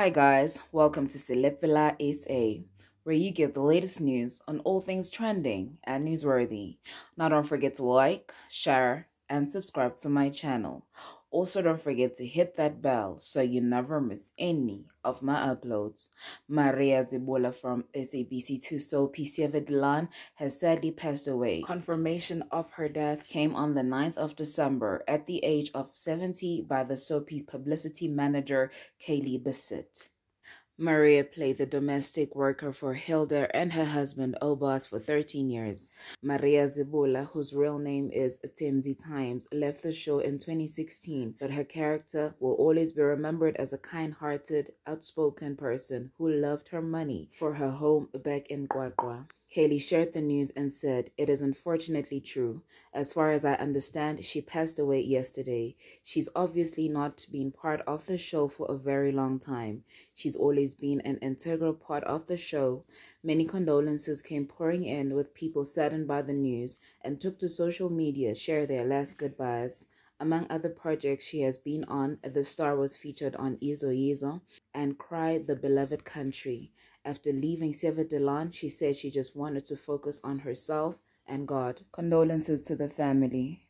Hi guys, welcome to Celeb SA, where you get the latest news on all things trending and newsworthy. Now don't forget to like, share, and subscribe to my channel. Also, don't forget to hit that bell so you never miss any of my uploads. Maria Zibola from SABC2 soapy 7de Laan has sadly passed away. Confirmation of her death came on the 9th of December at the age of 70 by the soapy's publicity manager, Kaylee Bissett. Maria played the domestic worker for Hilda and her husband Obas for 13 years. Maria Zibola, whose real name is Themsie Times, left the show in 2016, but her character will always be remembered as a kind-hearted, outspoken person who loved her money for her home back in QwaQwa. Haley shared the news and said, It is unfortunately true. As far as I understand, she passed away yesterday. She's obviously not been part of the show for a very long time. She's always been an integral part of the show. Many condolences came pouring in with people saddened by the news and took to social media to share their last goodbyes. Among other projects she has been on, the star was featured on Yizo Yizo and Cry the Beloved Country. After leaving 7de Laan, she said she just wanted to focus on herself and God. Condolences to the family.